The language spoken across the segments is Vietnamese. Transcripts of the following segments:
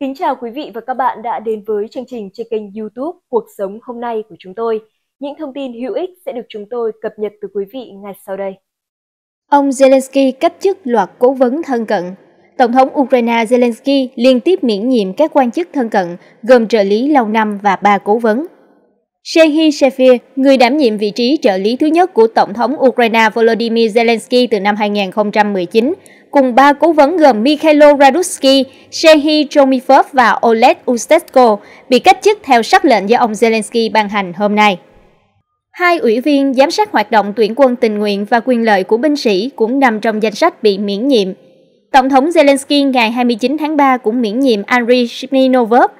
Kính chào quý vị và các bạn đã đến với chương trình trên kênh YouTube Cuộc sống hôm nay của chúng tôi. Những thông tin hữu ích sẽ được chúng tôi cập nhật từ quý vị ngay sau đây. Ông Zelensky cách chức loạt cố vấn thân cận. Tổng thống Ukraine Zelensky liên tiếp miễn nhiệm các quan chức thân cận, gồm trợ lý lâu năm và ba cố vấn. Shehi Shefir, người đảm nhiệm vị trí trợ lý thứ nhất của Tổng thống Ukraine Volodymyr Zelensky từ năm 2019, cùng ba cố vấn gồm Mikhailo Radusky, Shehi Chomifov và Oleg Ustecko bị cách chức theo sắc lệnh do ông Zelensky ban hành hôm nay. Hai ủy viên giám sát hoạt động tuyển quân tình nguyện và quyền lợi của binh sĩ cũng nằm trong danh sách bị miễn nhiệm. Tổng thống Zelensky ngày 29 tháng 3 cũng miễn nhiệm Andriy Shminovov,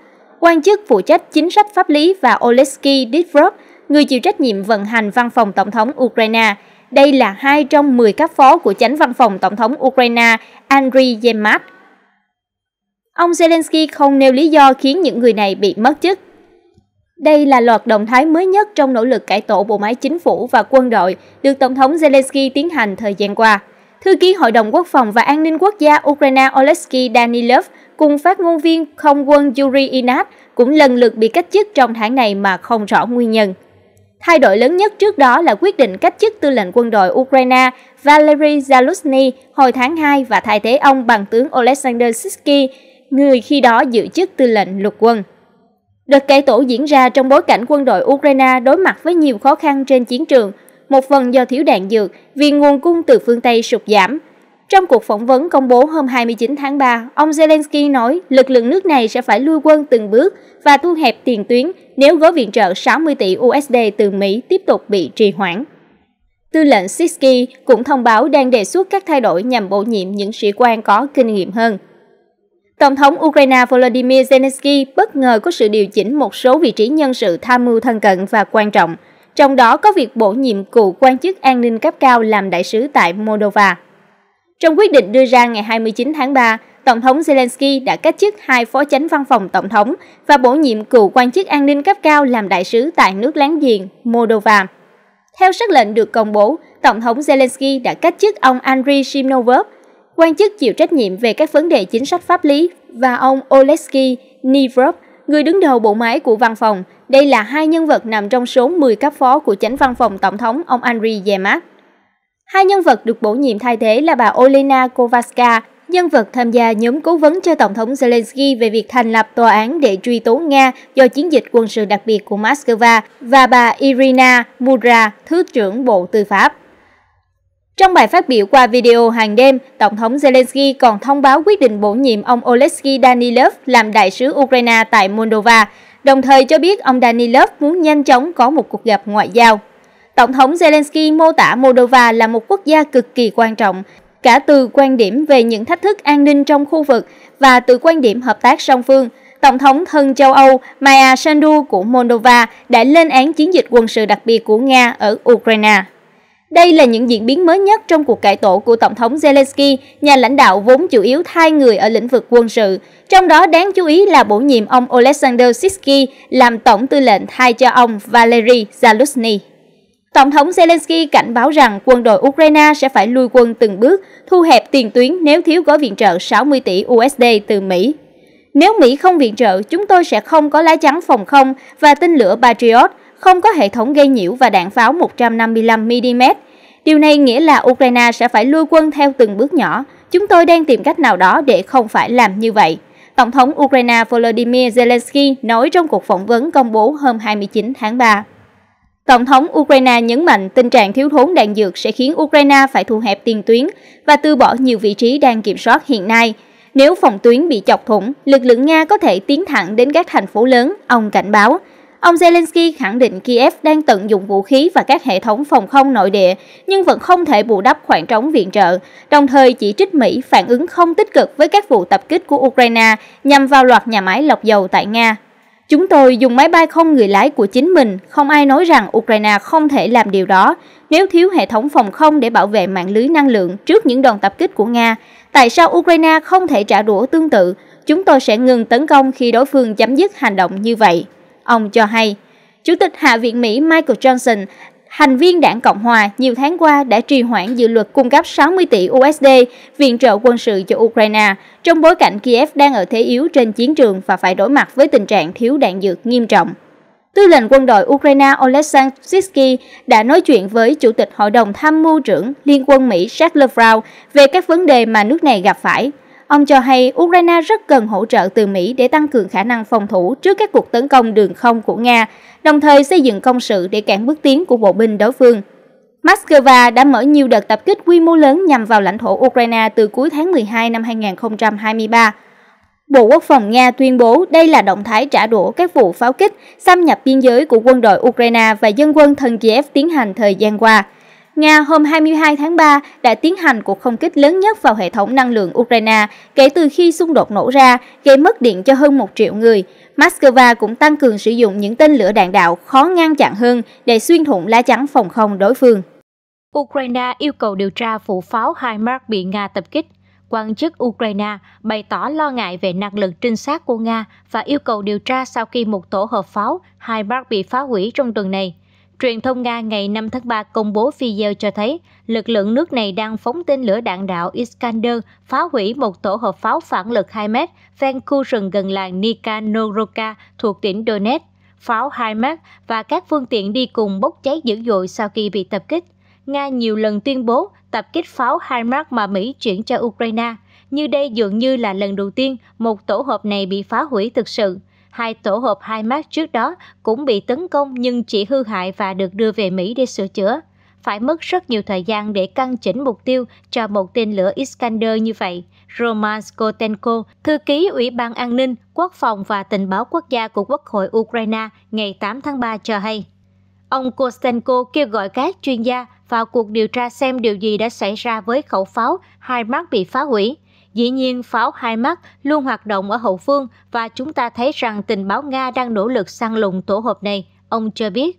quan chức phụ trách chính sách pháp lý và Oleksky Divrov, người chịu trách nhiệm vận hành văn phòng Tổng thống Ukraine. Đây là hai trong 10 cấp phó của chánh văn phòng Tổng thống Ukraine Andriy Yemat. Ông Zelensky không nêu lý do khiến những người này bị mất chức. Đây là loạt động thái mới nhất trong nỗ lực cải tổ bộ máy chính phủ và quân đội được Tổng thống Zelensky tiến hành thời gian qua. Thư ký Hội đồng Quốc phòng và An ninh Quốc gia Ukraine Oleksiy Danilov cùng phát ngôn viên không quân Yuri Inat cũng lần lượt bị cách chức trong tháng này mà không rõ nguyên nhân. Thay đổi lớn nhất trước đó là quyết định cách chức tư lệnh quân đội Ukraine Valery Zaluzny hồi tháng 2 và thay thế ông bằng tướng Oleksandr Sisky, người khi đó giữ chức tư lệnh lục quân. Đợt cải tổ diễn ra trong bối cảnh quân đội Ukraine đối mặt với nhiều khó khăn trên chiến trường, một phần do thiếu đạn dược vì nguồn cung từ phương Tây sụt giảm. Trong cuộc phỏng vấn công bố hôm 29 tháng 3, ông Zelensky nói lực lượng nước này sẽ phải lui quân từng bước và thu hẹp tiền tuyến nếu gói viện trợ 60 tỷ USD từ Mỹ tiếp tục bị trì hoãn. Tư lệnh Sisky cũng thông báo đang đề xuất các thay đổi nhằm bổ nhiệm những sĩ quan có kinh nghiệm hơn. Tổng thống Ukraine Volodymyr Zelensky bất ngờ có sự điều chỉnh một số vị trí nhân sự tham mưu thân cận và quan trọng, trong đó có việc bổ nhiệm cựu quan chức an ninh cấp cao làm đại sứ tại Moldova. Trong quyết định đưa ra ngày 29 tháng 3, Tổng thống Zelensky đã cách chức hai phó chánh văn phòng tổng thống và bổ nhiệm cựu quan chức an ninh cấp cao làm đại sứ tại nước láng giềng Moldova. Theo sắc lệnh được công bố, Tổng thống Zelensky đã cách chức ông Andriy Shimnovov, quan chức chịu trách nhiệm về các vấn đề chính sách pháp lý, và ông Oleksky Nivrov, người đứng đầu bộ máy của văn phòng. Đây là hai nhân vật nằm trong số 10 cấp phó của chánh văn phòng tổng thống ông Andriy Yermak. Hai nhân vật được bổ nhiệm thay thế là bà Olena Kovaska, nhân vật tham gia nhóm cố vấn cho Tổng thống Zelensky về việc thành lập tòa án để truy tố Nga do chiến dịch quân sự đặc biệt của Moscow và bà Irina Mudra, Thứ trưởng Bộ Tư pháp. Trong bài phát biểu qua video hàng đêm, Tổng thống Zelensky còn thông báo quyết định bổ nhiệm ông Oleksiy Danilov làm đại sứ Ukraine tại Moldova, đồng thời cho biết ông Danilov muốn nhanh chóng có một cuộc gặp ngoại giao. Tổng thống Zelensky mô tả Moldova là một quốc gia cực kỳ quan trọng, cả từ quan điểm về những thách thức an ninh trong khu vực và từ quan điểm hợp tác song phương. Tổng thống thân châu Âu Maya Sandu của Moldova đã lên án chiến dịch quân sự đặc biệt của Nga ở Ukraine. Đây là những diễn biến mới nhất trong cuộc cải tổ của Tổng thống Zelensky, nhà lãnh đạo vốn chủ yếu thay người ở lĩnh vực quân sự. Trong đó đáng chú ý là bổ nhiệm ông Oleksandr Sitsky làm tổng tư lệnh thay cho ông Valery Zaluzny. Tổng thống Zelensky cảnh báo rằng quân đội Ukraine sẽ phải lui quân từng bước, thu hẹp tiền tuyến nếu thiếu gói viện trợ 60 tỷ USD từ Mỹ. Nếu Mỹ không viện trợ, chúng tôi sẽ không có lá chắn phòng không và tên lửa Patriot, không có hệ thống gây nhiễu và đạn pháo 155mm. Điều này nghĩa là Ukraine sẽ phải lui quân theo từng bước nhỏ. Chúng tôi đang tìm cách nào đó để không phải làm như vậy. Tổng thống Ukraine Volodymyr Zelensky nói trong cuộc phỏng vấn công bố hôm 29 tháng 3. Tổng thống Ukraine nhấn mạnh tình trạng thiếu thốn đạn dược sẽ khiến Ukraine phải thu hẹp tiền tuyến và từ bỏ nhiều vị trí đang kiểm soát hiện nay. Nếu phòng tuyến bị chọc thủng, lực lượng Nga có thể tiến thẳng đến các thành phố lớn, ông cảnh báo. Ông Zelensky khẳng định Kiev đang tận dụng vũ khí và các hệ thống phòng không nội địa, nhưng vẫn không thể bù đắp khoảng trống viện trợ, đồng thời chỉ trích Mỹ phản ứng không tích cực với các vụ tập kích của Ukraine nhằm vào loạt nhà máy lọc dầu tại Nga. Chúng tôi dùng máy bay không người lái của chính mình, không ai nói rằng Ukraine không thể làm điều đó. Nếu thiếu hệ thống phòng không để bảo vệ mạng lưới năng lượng trước những đòn tập kích của Nga, tại sao Ukraine không thể trả đũa tương tự? Chúng tôi sẽ ngừng tấn công khi đối phương chấm dứt hành động như vậy. Ông cho hay, Chủ tịch Hạ viện Mỹ Michael Johnson thành viên đảng Cộng Hòa nhiều tháng qua đã trì hoãn dự luật cung cấp 60 tỷ USD viện trợ quân sự cho Ukraine, trong bối cảnh Kiev đang ở thế yếu trên chiến trường và phải đối mặt với tình trạng thiếu đạn dược nghiêm trọng. Tư lệnh quân đội Ukraine Oleksandr Sitsky đã nói chuyện với Chủ tịch Hội đồng Tham mưu trưởng Liên quân Mỹ Jack Lefrau về các vấn đề mà nước này gặp phải. Ông cho hay Ukraine rất cần hỗ trợ từ Mỹ để tăng cường khả năng phòng thủ trước các cuộc tấn công đường không của Nga, đồng thời xây dựng công sự để cản bước tiến của bộ binh đối phương. Moscow đã mở nhiều đợt tập kích quy mô lớn nhằm vào lãnh thổ Ukraine từ cuối tháng 12 năm 2023. Bộ Quốc phòng Nga tuyên bố đây là động thái trả đũa các vụ pháo kích, xâm nhập biên giới của quân đội Ukraine và dân quân thân Kiev tiến hành thời gian qua. Nga hôm 22 tháng 3 đã tiến hành cuộc không kích lớn nhất vào hệ thống năng lượng Ukraine kể từ khi xung đột nổ ra, gây mất điện cho hơn 1 triệu người. Moscow cũng tăng cường sử dụng những tên lửa đạn đạo khó ngăn chặn hơn để xuyên thủng lá chắn phòng không đối phương. Ukraine yêu cầu điều tra vụ pháo HIMARS bị Nga tập kích. Quan chức Ukraine bày tỏ lo ngại về năng lực trinh sát của Nga và yêu cầu điều tra sau khi một tổ hợp pháo HIMARS bị phá hủy trong tuần này. Truyền thông Nga ngày 5 tháng 3 công bố video cho thấy lực lượng nước này đang phóng tên lửa đạn đạo Iskander phá hủy một tổ hợp pháo phản lực 2m ven khu rừng gần làng Nikanoroka thuộc tỉnh Donetsk. Pháo 2m và các phương tiện đi cùng bốc cháy dữ dội sau khi bị tập kích. Nga nhiều lần tuyên bố tập kích pháo HIMARS mà Mỹ chuyển cho Ukraine. Như đây dường như là lần đầu tiên một tổ hợp này bị phá hủy thực sự. Hai tổ hợp HIMARS trước đó cũng bị tấn công nhưng chỉ hư hại và được đưa về Mỹ để sửa chữa. Phải mất rất nhiều thời gian để căn chỉnh mục tiêu cho một tên lửa Iskander như vậy. Roman Skotenko, thư ký Ủy ban An ninh, Quốc phòng và Tình báo Quốc gia của Quốc hội Ukraine ngày 8 tháng 3 cho hay. Ông Kostenko kêu gọi các chuyên gia vào cuộc điều tra xem điều gì đã xảy ra với khẩu pháo hai mắt bị phá hủy. Dĩ nhiên, pháo hai mắt luôn hoạt động ở hậu phương và chúng ta thấy rằng tình báo Nga đang nỗ lực săn lùng tổ hợp này, ông cho biết.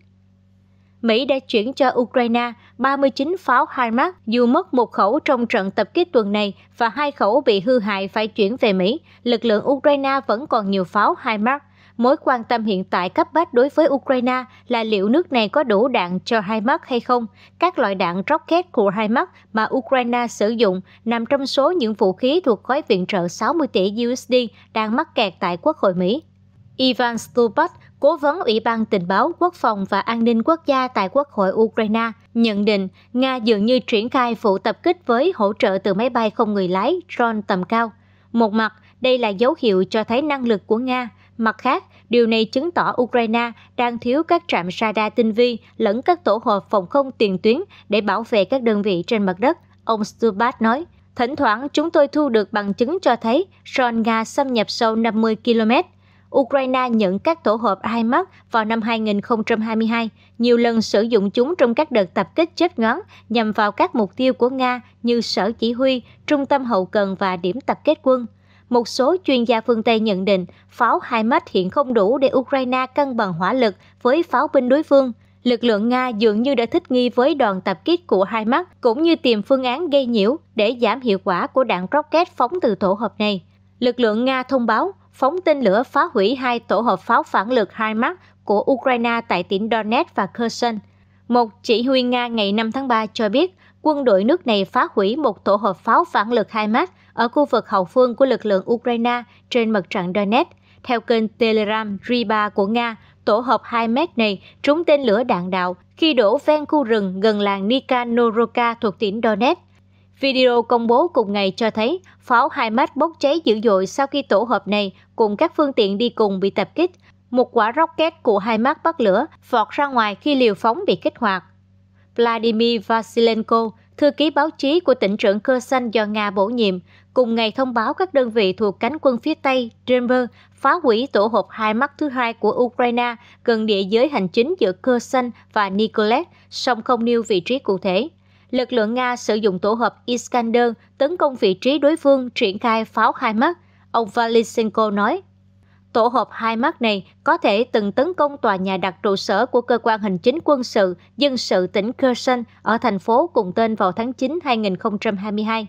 Mỹ đã chuyển cho Ukraine 39 pháo hai mắt dù mất một khẩu trong trận tập kích tuần này và hai khẩu bị hư hại phải chuyển về Mỹ. Lực lượng Ukraine vẫn còn nhiều pháo hai mắt Mối quan tâm hiện tại cấp bách đối với Ukraine là liệu nước này có đủ đạn cho hai mắt hay không. Các loại đạn rocket của mắt mà Ukraine sử dụng nằm trong số những vũ khí thuộc gói viện trợ 60 tỷ USD đang mắc kẹt tại Quốc hội Mỹ. Ivan Stupak, cố vấn Ủy ban Tình báo Quốc phòng và An ninh Quốc gia tại Quốc hội Ukraine, nhận định Nga dường như triển khai vụ tập kích với hỗ trợ từ máy bay không người lái drone tầm cao. Một mặt, đây là dấu hiệu cho thấy năng lực của Nga, Mặt khác, điều này chứng tỏ Ukraine đang thiếu các trạm radar tinh vi lẫn các tổ hợp phòng không tiền tuyến để bảo vệ các đơn vị trên mặt đất, ông Stubat nói. Thỉnh thoảng chúng tôi thu được bằng chứng cho thấy drone Nga xâm nhập sâu 50 km. Ukraine nhận các tổ hợp HIMARS vào năm 2022, nhiều lần sử dụng chúng trong các đợt tập kích chết ngón nhằm vào các mục tiêu của Nga như sở chỉ huy, trung tâm hậu cần và điểm tập kết quân một số chuyên gia phương Tây nhận định pháo HIMARS hiện không đủ để Ukraine cân bằng hỏa lực với pháo binh đối phương. Lực lượng Nga dường như đã thích nghi với đoàn tập kích của HIMARS cũng như tìm phương án gây nhiễu để giảm hiệu quả của đạn rocket phóng từ tổ hợp này. Lực lượng Nga thông báo phóng tên lửa phá hủy hai tổ hợp pháo phản lực HIMARS của Ukraine tại tỉnh Donetsk và Kherson. Một chỉ huy Nga ngày 5 tháng 3 cho biết quân đội nước này phá hủy một tổ hợp pháo phản lực HIMARS ở khu vực hậu phương của lực lượng Ukraine trên mặt trận Donetsk. Theo kênh Telegram Riba của Nga, tổ hợp 2 mét này trúng tên lửa đạn đạo khi đổ ven khu rừng gần làng Nikanoroka thuộc tỉnh Donetsk. Video công bố cùng ngày cho thấy pháo 2 mét bốc cháy dữ dội sau khi tổ hợp này cùng các phương tiện đi cùng bị tập kích. Một quả rocket của hai mắt bắt lửa vọt ra ngoài khi liều phóng bị kích hoạt. Vladimir Vasilenko, thư ký báo chí của tỉnh trưởng Kherson do Nga bổ nhiệm, cùng ngày thông báo các đơn vị thuộc cánh quân phía Tây Denver, phá hủy tổ hợp hai mắt thứ hai của Ukraine gần địa giới hành chính giữa Kherson và Nikolaev, song không nêu vị trí cụ thể. Lực lượng Nga sử dụng tổ hợp Iskander tấn công vị trí đối phương triển khai pháo hai mắt, ông Valisenko nói. Tổ hợp hai mắt này có thể từng tấn công tòa nhà đặt trụ sở của cơ quan hành chính quân sự dân sự tỉnh Kherson ở thành phố cùng tên vào tháng 9 2022.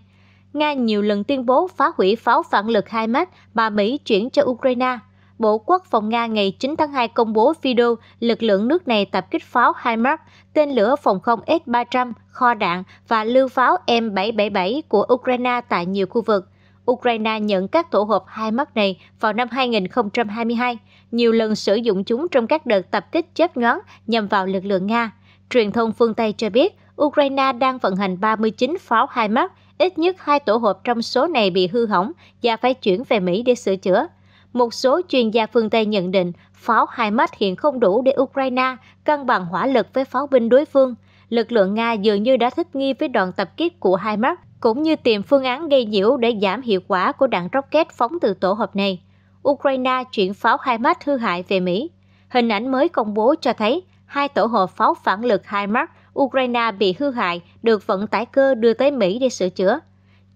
Nga nhiều lần tuyên bố phá hủy pháo phản lực HIMARS mà Mỹ chuyển cho Ukraine. Bộ Quốc phòng Nga ngày 9 tháng 2 công bố video lực lượng nước này tập kích pháo HIMARS, tên lửa phòng không S-300, kho đạn và lưu pháo M777 của Ukraine tại nhiều khu vực. Ukraine nhận các tổ hợp HIMARS này vào năm 2022, nhiều lần sử dụng chúng trong các đợt tập kích chớp nhoáng nhằm vào lực lượng Nga. Truyền thông phương Tây cho biết, Ukraine đang vận hành 39 pháo HIMARS, ít nhất hai tổ hợp trong số này bị hư hỏng và phải chuyển về Mỹ để sửa chữa. Một số chuyên gia phương Tây nhận định pháo HIMARS hiện không đủ để Ukraine cân bằng hỏa lực với pháo binh đối phương. Lực lượng Nga dường như đã thích nghi với đoàn tập kích của HIMARS cũng như tìm phương án gây nhiễu để giảm hiệu quả của đạn rocket phóng từ tổ hợp này. Ukraine chuyển pháo HIMARS hư hại về Mỹ. Hình ảnh mới công bố cho thấy hai tổ hợp pháo phản lực HIMARS Ukraine bị hư hại được vận tải cơ đưa tới Mỹ để sửa chữa.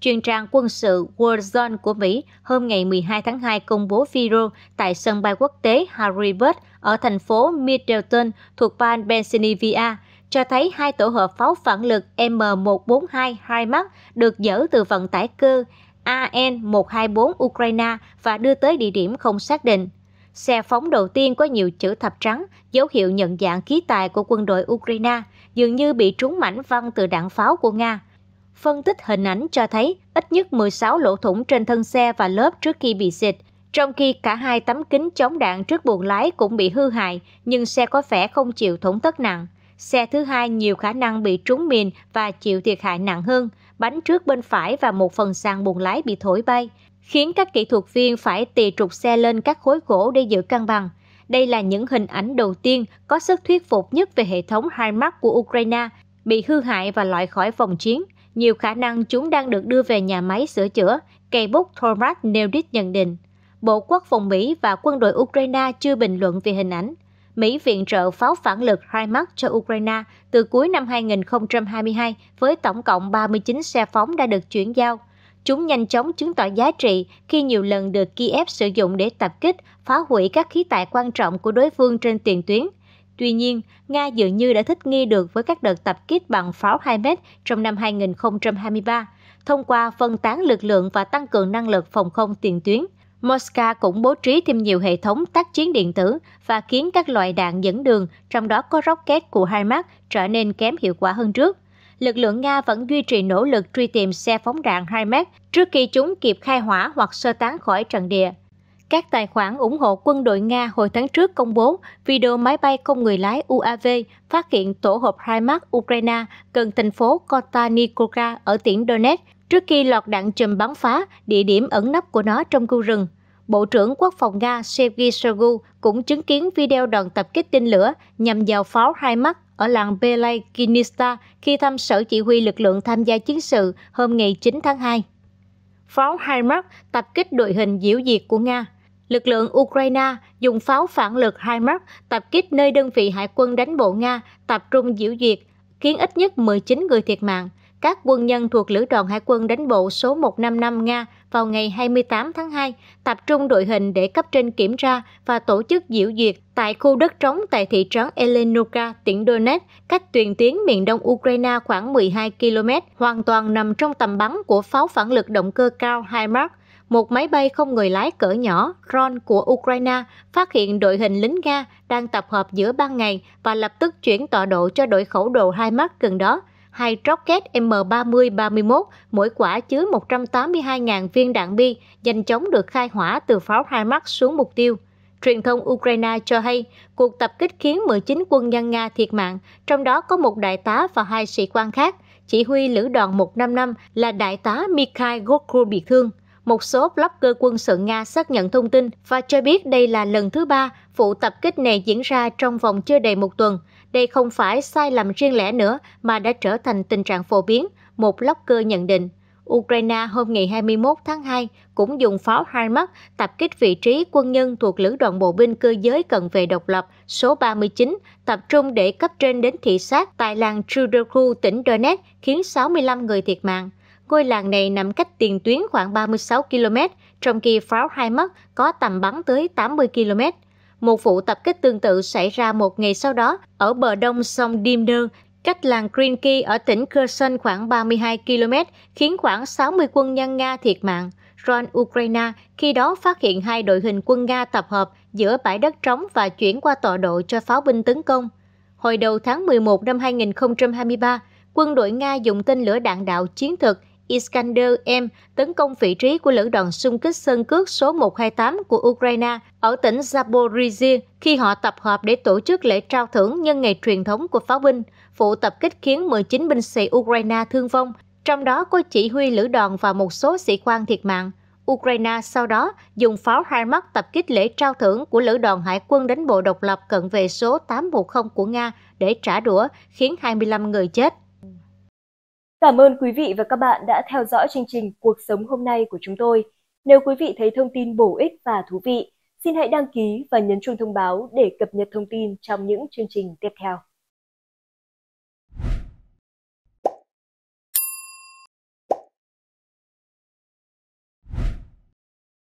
Chuyên trang quân sự Warzone của Mỹ hôm ngày 12 tháng 2 công bố video tại sân bay quốc tế Harrisburg ở thành phố Middleton thuộc bang Pennsylvania cho thấy hai tổ hợp pháo phản lực M142 HIMARS được dỡ từ vận tải cơ AN-124 Ukraine và đưa tới địa điểm không xác định. Xe phóng đầu tiên có nhiều chữ thập trắng, dấu hiệu nhận dạng khí tài của quân đội Ukraine, dường như bị trúng mảnh văng từ đạn pháo của Nga. Phân tích hình ảnh cho thấy ít nhất 16 lỗ thủng trên thân xe và lớp trước khi bị xịt, trong khi cả hai tấm kính chống đạn trước buồng lái cũng bị hư hại, nhưng xe có vẻ không chịu thủng tất nặng. Xe thứ hai nhiều khả năng bị trúng mìn và chịu thiệt hại nặng hơn, bánh trước bên phải và một phần sàn buồng lái bị thổi bay, khiến các kỹ thuật viên phải tì trục xe lên các khối gỗ để giữ cân bằng. Đây là những hình ảnh đầu tiên có sức thuyết phục nhất về hệ thống HIMARS của Ukraine bị hư hại và loại khỏi vòng chiến. Nhiều khả năng chúng đang được đưa về nhà máy sửa chữa, cây bút Thomas Neudit nhận định. Bộ Quốc phòng Mỹ và quân đội Ukraine chưa bình luận về hình ảnh. Mỹ viện trợ pháo phản lực HIMARS cho Ukraine từ cuối năm 2022 với tổng cộng 39 xe phóng đã được chuyển giao. Chúng nhanh chóng chứng tỏ giá trị khi nhiều lần được Kiev sử dụng để tập kích, phá hủy các khí tài quan trọng của đối phương trên tiền tuyến. Tuy nhiên, Nga dường như đã thích nghi được với các đợt tập kích bằng pháo 2m trong năm 2023, thông qua phân tán lực lượng và tăng cường năng lực phòng không tiền tuyến. Moscow cũng bố trí thêm nhiều hệ thống tác chiến điện tử và khiến các loại đạn dẫn đường, trong đó có rocket của HIMARS, trở nên kém hiệu quả hơn trước. Lực lượng Nga vẫn duy trì nỗ lực truy tìm xe phóng đạn mét trước khi chúng kịp khai hỏa hoặc sơ tán khỏi trận địa. Các tài khoản ủng hộ quân đội Nga hồi tháng trước công bố video máy bay không người lái UAV phát hiện tổ hợp HIMARS Ukraine gần thành phố Kotanikova ở tỉnh Donetsk trước khi lọt đạn chùm bắn phá địa điểm ẩn nấp của nó trong khu rừng. Bộ trưởng Quốc phòng Nga Sergei Shoigu cũng chứng kiến video đoàn tập kích tên lửa nhằm vào pháo hai mắt ở làng Belay Kinista khi thăm sở chỉ huy lực lượng tham gia chiến sự hôm ngày 9 tháng 2. Pháo HIMARS tập kích đội hình diễu diệt của Nga. Lực lượng Ukraine dùng pháo phản lực HIMARS tập kích nơi đơn vị hải quân đánh bộ Nga tập trung diễu diệt, khiến ít nhất 19 người thiệt mạng các quân nhân thuộc Lữ đoàn Hải quân đánh bộ số 155 Nga vào ngày 28 tháng 2 tập trung đội hình để cấp trên kiểm tra và tổ chức diễu duyệt tại khu đất trống tại thị trấn Elenovka, tỉnh Donetsk, cách tuyến tuyến miền đông Ukraine khoảng 12 km, hoàn toàn nằm trong tầm bắn của pháo phản lực động cơ cao HIMARS. Một máy bay không người lái cỡ nhỏ, Ron của Ukraine, phát hiện đội hình lính Nga đang tập hợp giữa ban ngày và lập tức chuyển tọa độ cho đội khẩu đồ hai mắt gần đó hai rocket M30-31, mỗi quả chứa 182.000 viên đạn bi, nhanh chóng được khai hỏa từ pháo HIMARS xuống mục tiêu. Truyền thông Ukraine cho hay cuộc tập kích khiến 19 quân nhân Nga thiệt mạng, trong đó có một đại tá và hai sĩ quan khác. Chỉ huy lữ đoàn 155 là đại tá Mikhail Gokru bị thương. Một số blogger quân sự Nga xác nhận thông tin và cho biết đây là lần thứ ba vụ tập kích này diễn ra trong vòng chưa đầy một tuần. Đây không phải sai lầm riêng lẻ nữa mà đã trở thành tình trạng phổ biến, một blogger nhận định. Ukraine hôm ngày 21 tháng 2 cũng dùng pháo HIMARS tập kích vị trí quân nhân thuộc Lữ đoàn Bộ binh cơ giới cận vệ độc lập số 39, tập trung để cấp trên đến thị sát tại làng Trudoku, tỉnh Donetsk, khiến 65 người thiệt mạng. Ngôi làng này nằm cách tiền tuyến khoảng 36 km, trong khi pháo HIMARS có tầm bắn tới 80 km. Một vụ tập kích tương tự xảy ra một ngày sau đó ở bờ đông sông Dimner, cách làng Krinky ở tỉnh Kherson khoảng 32 km, khiến khoảng 60 quân nhân Nga thiệt mạng. Ron Ukraine khi đó phát hiện hai đội hình quân Nga tập hợp giữa bãi đất trống và chuyển qua tọa độ cho pháo binh tấn công. Hồi đầu tháng 11 năm 2023, quân đội Nga dùng tên lửa đạn đạo chiến thực Iskander-M tấn công vị trí của lữ đoàn xung kích sơn cước số 128 của Ukraine ở tỉnh Zaporizhia khi họ tập hợp để tổ chức lễ trao thưởng nhân ngày truyền thống của pháo binh. Vụ tập kích khiến 19 binh sĩ Ukraine thương vong, trong đó có chỉ huy lữ đoàn và một số sĩ quan thiệt mạng. Ukraine sau đó dùng pháo hai mắt tập kích lễ trao thưởng của lữ đoàn hải quân đánh bộ độc lập cận vệ số 810 của Nga để trả đũa, khiến 25 người chết. Cảm ơn quý vị và các bạn đã theo dõi chương trình Cuộc sống hôm nay của chúng tôi. Nếu quý vị thấy thông tin bổ ích và thú vị, xin hãy đăng ký và nhấn chuông thông báo để cập nhật thông tin trong những chương trình tiếp theo.